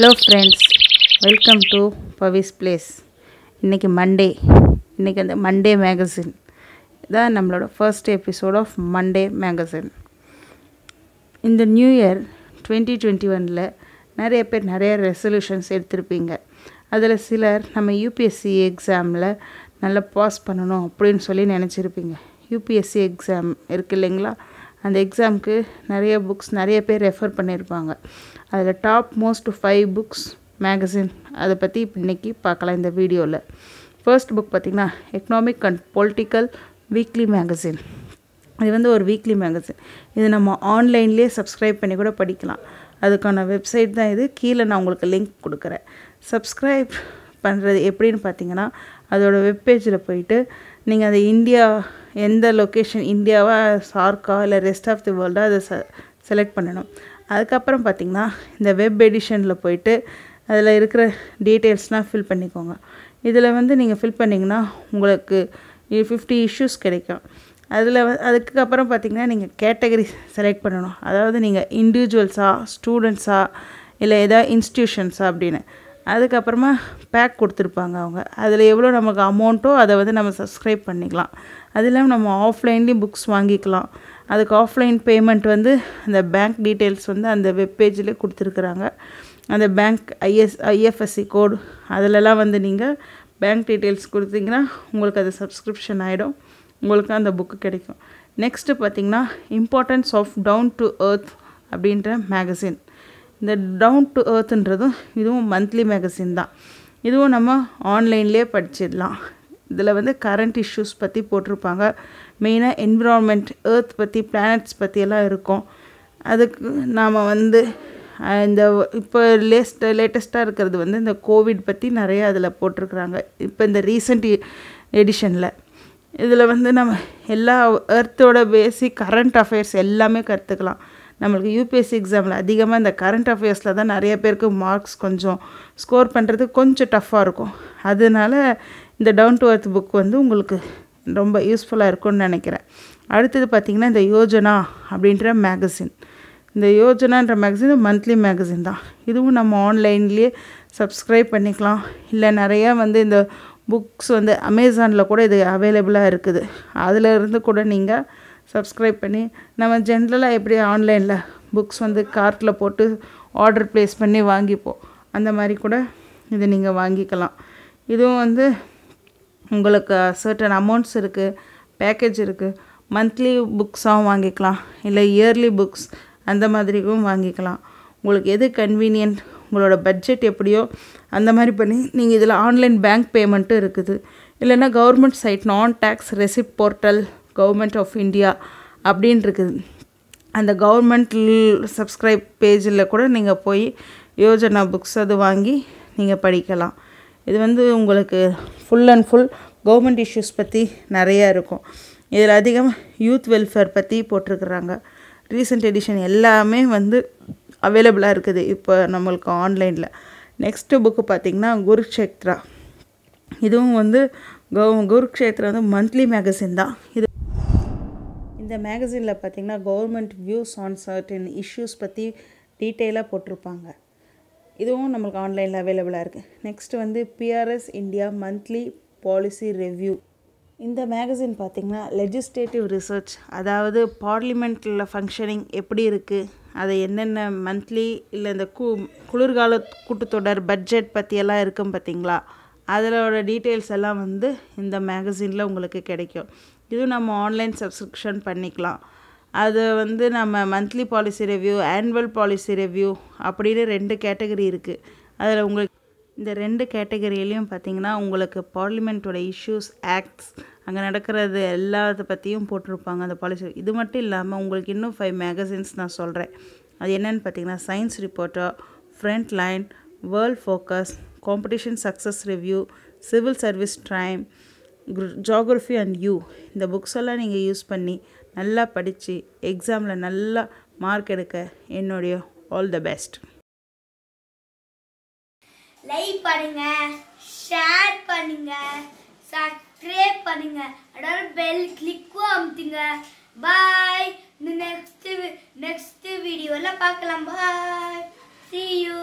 Hello friends welcome to Pavi's place இன்றைக்கி Monday இன்றைக்கி அந்த மண்டே மேகசின் இதான் நம்மளோட first episode of Monday magazine இந்த நியூ இயர் டுவெண்ட்டி டுவெண்ட்டி ஒனில் நிறைய பேர் நிறைய ரெசல்யூஷன்ஸ் எடுத்திருப்பீங்க. அதில் சிலர் நம்ம யூபிஎஸ்சி எக்ஸாமில் நல்லா பாஸ் பண்ணணும் அப்படின்னு சொல்லி நினச்சிருப்பீங்க. யூபிஎஸ்சி எக்ஸாம் இருக்குது இல்லைங்களா? அந்த எக்ஸாமுக்கு நிறைய புக்ஸ் நிறைய பேர் ரெஃபர் பண்ணியிருப்பாங்க. அதில் top most five books magazine அதை பற்றி இன்றைக்கி பார்க்கலாம் இந்த வீடியோவில் ஃபர்ஸ்ட் புக் பார்த்திங்கன்னா economic and political weekly magazine இது வந்து ஒரு வீக்லி மேகசின் இது நம்ம ஆன்லைன்லேயே சப்ஸ்கிரைப் பண்ணி கூட படிக்கலாம். அதுக்கான வெப்சைட் தான் இது. கீழே நான் உங்களுக்கு லிங்க் கொடுக்குறேன். சப்ஸ்கிரைப் பண்ணுறது எப்படின்னு பார்த்தீங்கன்னா அதோட வெப்பேஜில் போயிட்டு நீங்கள் அதை இந்தியா எந்த லொக்கேஷன் இந்தியாவா சார்க்கா இல்லை ரெஸ்ட் ஆஃப் தி வேர்ல்டாக அதை செ செலக்ட் பண்ணணும். அதுக்கப்புறம் பார்த்திங்கன்னா இந்த வெப் எடிஷனில் போயிட்டு அதில் இருக்கிற டீட்டெயில்ஸ்லாம் ஃபில் பண்ணிக்கோங்க. இதில் வந்து நீங்கள் ஃபில் பண்ணிங்கன்னா உங்களுக்கு ஃபிஃப்டி இஷ்யூஸ் கிடைக்கும். அதில் வ அதுக்கப்புறம் பார்த்திங்கன்னா நீங்கள் கேட்டகரி செலக்ட் பண்ணணும். அதாவது நீங்கள் இண்டிவிஜுவல்ஸா ஸ்டூடெண்ட்ஸா இல்லை ஏதாவது இன்ஸ்டியூஷன்ஸா அப்படின்னு. அதுக்கப்புறமா பேக் கொடுத்துருப்பாங்க அவங்க. அதில் எவ்வளோ நமக்கு அமௌண்ட்டோ அதை வந்து நம்ம சப்ஸ்கிரைப் பண்ணிக்கலாம். அது இல்லாமல் நம்ம ஆஃப்லைன்லேயும் புக்ஸ் வாங்கிக்கலாம். அதுக்கு ஆஃப்லைன் பேமெண்ட் வந்து அந்த பேங்க் டீட்டெயில்ஸ் வந்து அந்த வெப்பேஜில் கொடுத்துருக்குறாங்க. அந்த பேங்க் ஐஎஸ் ஐஎஃப்எஸ்சி கோடு அதிலலாம் வந்து நீங்கள் பேங்க் டீட்டெயில்ஸ் கொடுத்தீங்கன்னா உங்களுக்கு அது சப்ஸ்கிரிப்ஷன் ஆகிடும் உங்களுக்கு அந்த புக்கு கிடைக்கும். நெக்ஸ்ட்டு பார்த்திங்கன்னா இம்பார்ட்டன்ஸ் ஆஃப் டவுன் டு அர்த் அப்படின்ற மேகசின் இந்த டவுன் டு ஏர்த்துன்றதும் இதுவும் மந்த்லி மேகசின் தான். இதுவும் நம்ம ஆன்லைன்லேயே படிச்சிடலாம். இதில் வந்து கரண்ட் இஷ்யூஸ் பற்றி போட்டிருப்பாங்க. மெயினாக என்விரான்மெண்ட் ஏர்த் பற்றி பிளானட்ஸ் பற்றியெல்லாம் இருக்கும். அதுக்கு நாம் வந்து இந்த இப்போ லேஸ்ட் லேட்டஸ்ட்டாக இருக்கிறது வந்து இந்த கோவிட் பற்றி நிறைய அதில் போட்டிருக்கிறாங்க. இப்போ இந்த ரீசெண்ட் எடிஷனில் இதில் வந்து நம்ம எல்லா எர்த்தோட பேசிக் கரண்ட் அஃபேர்ஸ் எல்லாமே கற்றுக்கலாம் நம்மளுக்கு யூபிஎஸ்சி எக்ஸாமில் அதிகமாக இந்த கரண்ட் அஃபேர்ஸில் தான் நிறைய பேருக்கு மார்க்ஸ் கொஞ்சம் ஸ்கோர் பண்ணுறது கொஞ்சம் டஃப்பாக இருக்கும். அதனால இந்த டவுன் டு அர்த் புக் வந்து உங்களுக்கு ரொம்ப யூஸ்ஃபுல்லாக இருக்கும்னு நினைக்கிறேன். அடுத்தது பார்த்திங்கன்னா இந்த யோஜனா அப்படின்ற மேகசின் இந்த யோஜனான்ற மேகசின் மந்த்லி மேகசின் தான். இதுவும் நம்ம ஆன்லைன்லேயே சப்ஸ்கிரைப் பண்ணிக்கலாம். இல்லை நிறையா வந்து இந்த புக்ஸ் வந்து அமேசானில் கூட இது அவைலபிளாக இருக்குது. அதில் இருந்து கூட நீங்கள் சப்ஸ்கிரைப் பண்ணி நம்ம ஜென்ரலாக எப்படி ஆன்லைனில் புக்ஸ் வந்து கார்ட்டில் போட்டு ஆர்டர் ப்ளேஸ் பண்ணி வாங்கிப்போம். அந்த மாதிரி கூட இது நீங்கள் வாங்கிக்கலாம். இதுவும் வந்து உங்களுக்கு சர்டன் அமௌண்ட்ஸ் இருக்குது பேக்கேஜ் இருக்குது மந்த்லி புக்ஸாகவும் வாங்கிக்கலாம் இல்லை இயர்லி புக்ஸ் அந்த மாதிரியும் வாங்கிக்கலாம். உங்களுக்கு எது கன்வீனியன்ட் உங்களோட பட்ஜெட் எப்படியோ அந்த மாதிரி பண்ணி நீங்கள் இதில் ஆன்லைன் பேங்க் பேமெண்ட்டும் இருக்குது. இல்லைன்னா government side non tax receipt portal government of India அப்படின்னு இருக்குது அந்த கவர்மெண்ட் சப்ஸ்கிரைப் பேஜில் கூட நீங்கள் போய் யோஜனா புக்ஸ் அது வாங்கி நீங்கள் படிக்கலாம். இது வந்து உங்களுக்கு full and full government issues பற்றி நிறையா இருக்கும். இதில் அதிகமாக யூத் வெல்ஃபேர் பற்றி போட்டிருக்குறாங்க. ரீசெண்ட் எடிஷன் எல்லாமே வந்து அவைலபிளாக இருக்குது இப்போ நம்மளுக்கு ஆன்லைனில் நெக்ஸ்ட்டு புக்கு பார்த்திங்கன்னா குருக்ஷேத்ரா. இதுவும் வந்து கவு குருக்ஷேத்ரா வந்து மந்த்லி மேகசின் தான். இது இந்த மேகசினில் பார்த்திங்கன்னா government views on certain issues பற்றி டீட்டெயிலாக போட்டிருப்பாங்க. இதுவும் நம்மளுக்கு ஆன்லைனில் அவைலபிளாக இருக்குது நெக்ஸ்ட் வந்து PRS India monthly policy review இந்த மேகசின் பார்த்திங்கன்னா லெஜிஸ்லேட்டிவ் ரிசர்ச் அதாவது பார்லிமெண்ட்டில் ஃபங்க்ஷனிங் எப்படி இருக்குது அதை என்னென்ன மந்த்லி இல்லை இந்த கு குளிர்கால கூட்டத்தொடர் பட்ஜெட் பற்றியெல்லாம் இருக்கும் பார்த்திங்களா? அதோட டீட்டெயில்ஸ் எல்லாம் வந்து இந்த மேகசினில் உங்களுக்கு கிடைக்கும். இதுவும் நம்ம ஆன்லைன் சப்ஸ்கிரிப்ஷன் பண்ணிக்கலாம். அது வந்து நம்ம monthly policy review annual policy review அப்படின்னு ரெண்டு கேட்டகரி இருக்குது அதில் உங்களுக்கு இந்த ரெண்டு கேட்டகரியிலையும் பார்த்தீங்கன்னா உங்களுக்கு பார்லிமெண்ட்டோட இஷ்யூஸ் ஆக்ட்ஸ் அங்கே நடக்கிறது எல்லாத்த பற்றியும் போட்டிருப்பாங்க அந்த பாலிசி இது மட்டும் இல்லாமல் உங்களுக்கு இன்னும் ஃபைவ் மேகசின்ஸ் நான் சொல்கிறேன் அது என்னென்னு பார்த்தீங்கன்னா science reporter frontline world focus competition success review civil service time geography and you இந்த புக்ஸ் எல்லாம் நீங்கள் யூஸ் பண்ணி நல்லா படித்து எக்ஸாமில் நல்லா மார்க் எடுக்க என்னுடைய ஆல் த பெஸ்ட் லைக் பண்ணுங்க ஷேர் பண்ணுங்க சப்ஸ்கிரைப் பண்ணுங்க. அதாவது பெல் கிளிக்கும் அமுத்துங்க. பாய் நெக்ஸ்ட் நெக்ஸ்ட் வீடியோல பார்க்கலாம். பாய் சி யூ